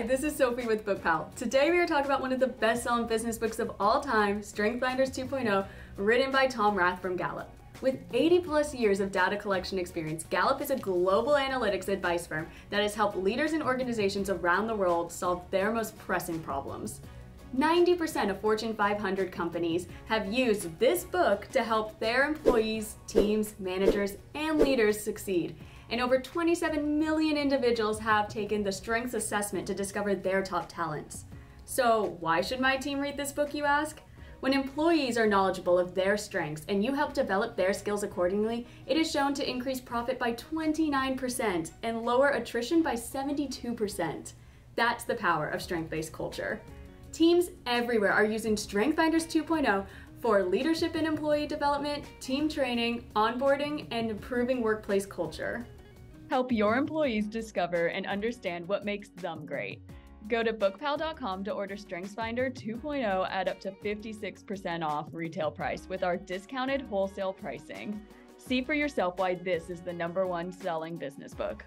Hi, this is Sophie with BookPal. Today we are talking about one of the best-selling business books of all time, StrengthsFinders 2.0, written by Tom Rath from Gallup. With 80 plus years of data collection experience, Gallup is a global analytics advice firm that has helped leaders and organizations around the world solve their most pressing problems. 90% of Fortune 500 companies have used this book to help their employees, teams, managers, and leaders succeed. And over 27 million individuals have taken the strengths assessment to discover their top talents. So, why should my team read this book, you ask? When employees are knowledgeable of their strengths and you help develop their skills accordingly, it is shown to increase profit by 29% and lower attrition by 72%. That's the power of strength based culture. Teams everywhere are using StrengthFinders 2.0 for leadership and employee development, team training, onboarding, and improving workplace culture. Help your employees discover and understand what makes them great. Go to bookpal.com to order StrengthsFinder 2.0 at up to 56% off retail price with our discounted wholesale pricing. See for yourself why this is the number one selling business book.